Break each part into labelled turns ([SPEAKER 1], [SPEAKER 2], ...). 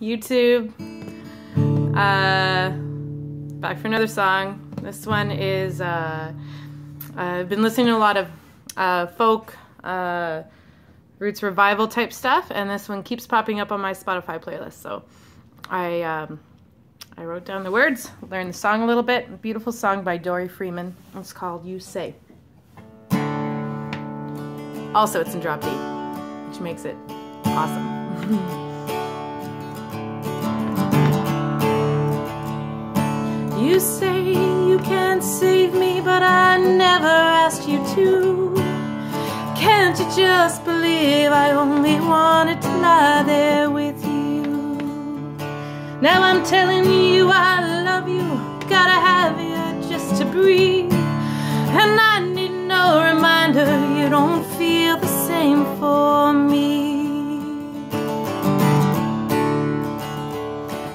[SPEAKER 1] YouTube. Uh, back for another song. This one is, uh, I've been listening to a lot of uh, folk, uh, roots revival type stuff, and this one keeps popping up on my Spotify playlist. So I, um, I wrote down the words, learned the song a little bit. Beautiful song by Dori Freeman. It's called You Say. Also, it's in drop D, which makes it awesome. You say you can't save me, but I never asked you to. Can't you just believe I only wanted to lie there with you? Now I'm telling you I love you, gotta have you just to breathe. And I need no reminder you don't feel the same for me.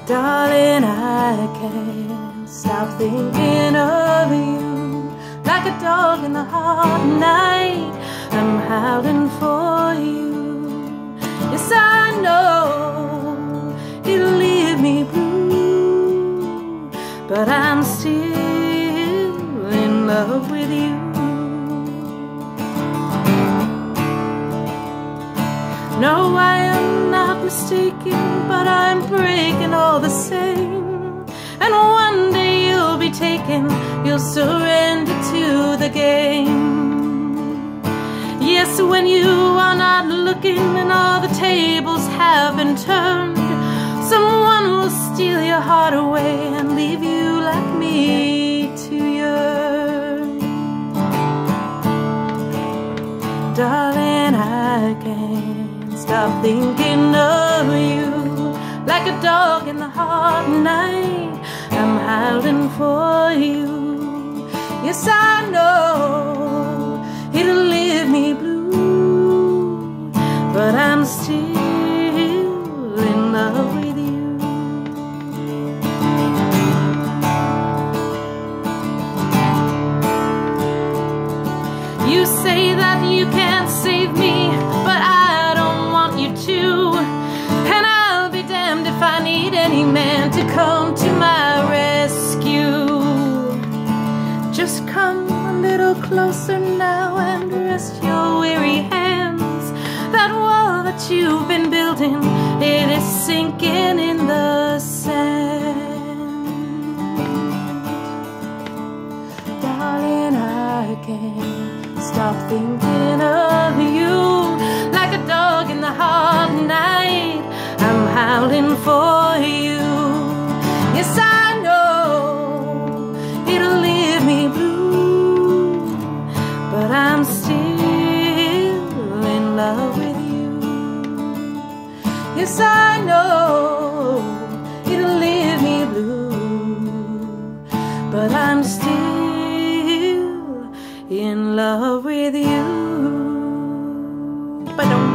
[SPEAKER 1] Darling, I can't stop thinking of you Like a dog in the hot night. I'm howling for you. Yes, I know it'll leave me blue But I'm still in love with you. No, I am not mistaken, but I'm breaking all taken, you'll surrender to the game. Yes, when you are not looking and all the tables have been turned, someone will steal your heart away and leave you like me to yearn. Darling, I can't stop thinking of you like a dog in the hot night. I'm howling for you. Yes, I know it'll leave me blue, but I'm still in love with you. You say that you can't save me, but I don't want you to. And I'll be damned if I need any man to come to closer now and rest your weary hands. That wall that you've been building, it is sinking in the sand. Darling, I can't stop thinking of you like a dog in the hot night. I'm howling for you. Yes, I Yes, I know it'll leave me blue, but I'm still in love with you. But don't